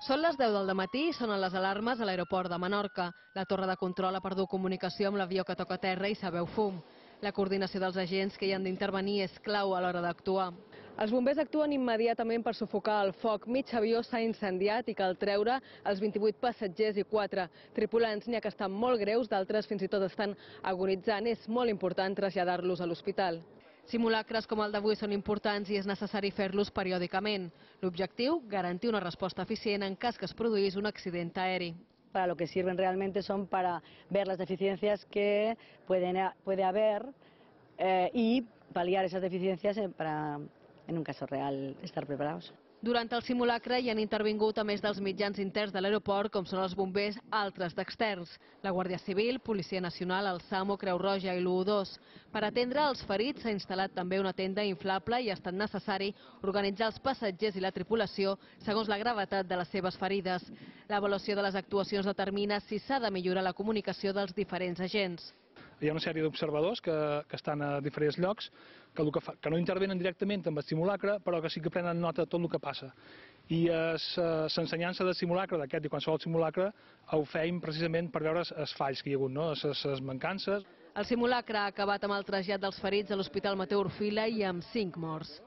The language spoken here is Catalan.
Són les 10 del matí i sonen les alarmes a l'aeroport de Menorca. La torre de control ha perdut comunicació amb l'avió que toca terra i sabeu fum. La coordinació dels agents que hi han d'intervenir és clau a l'hora d'actuar. Els bombers actuen immediatament per sufocar el foc. Mig avió s'ha incendiat i cal treure els 28 passatgers i 4 tripulants. N'hi ha que estan molt greus, d'altres fins i tot estan agonitzant. És molt important traslladar-los a l'hospital. Simulacres com el d'avui són importants i és necessari fer-los periòdicament. L'objectiu, garantir una resposta eficient en cas que es produís un accident aeri. Para lo que sirven realmente son para ver las deficiencias que puede haber eh, y paliar esas deficiencias para, en un caso real, estar preparados. Durant el simulacre hi han intervingut a més dels mitjans interns de l'aeroport, com són els bombers, altres d'externs, la Guàrdia Civil, Policia Nacional, el SAMO, Creu Roja i l'U2. Per atendre els ferits s'ha instal·lat també una tenda inflable i ha estat necessari organitzar els passatgers i la tripulació segons la gravetat de les seves ferides. L'avaluació de les actuacions determina si s'ha de millorar la comunicació dels diferents agents hi ha una sèrie d'observadors que, que estan a diferents llocs que, que, fa, que no intervenen directament amb el simulacre, però que sí que prenen nota de tot el que passa. I l'ensenyança de simulacre, d'aquest i qualsevol simulacre, ho feim precisament per veure els falls que hi ha hagut, no? les mancances. El simulacre ha acabat amb el trasllat dels ferits a l'Hospital Mateu Orfila i amb 5 morts.